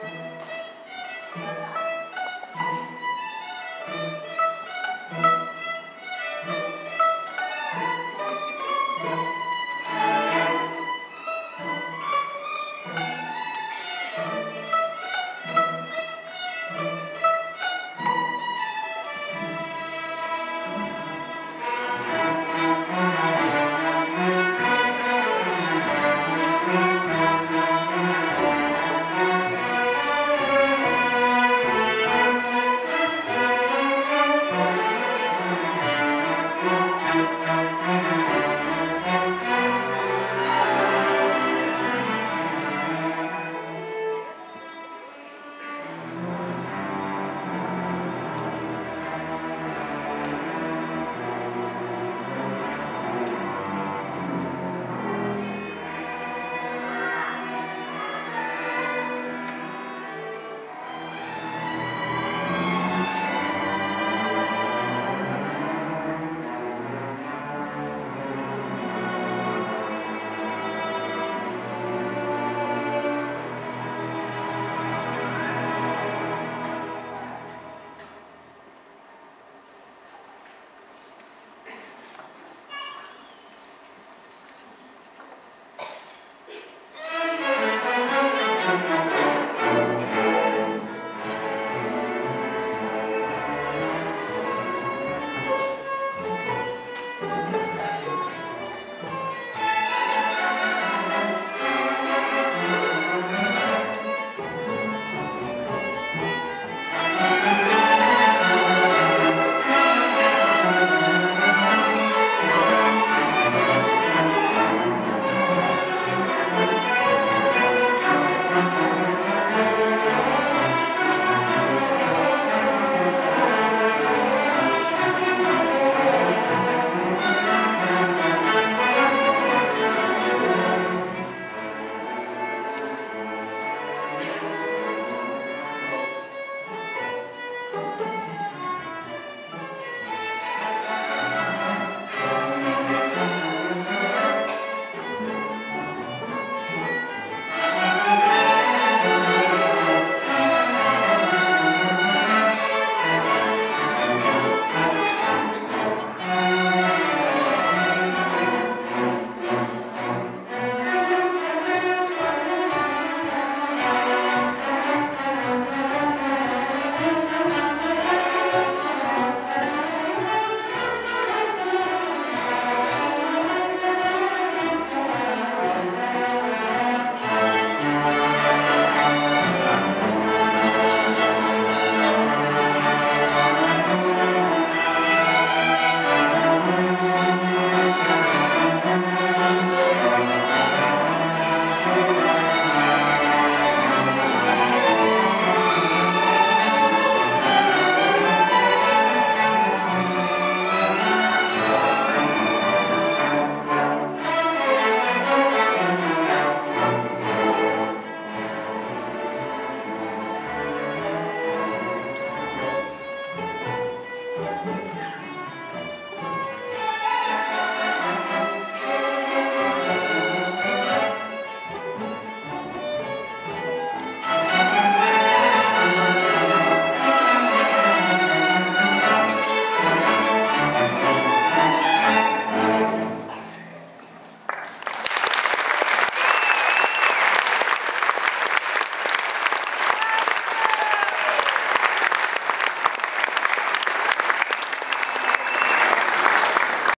「なに?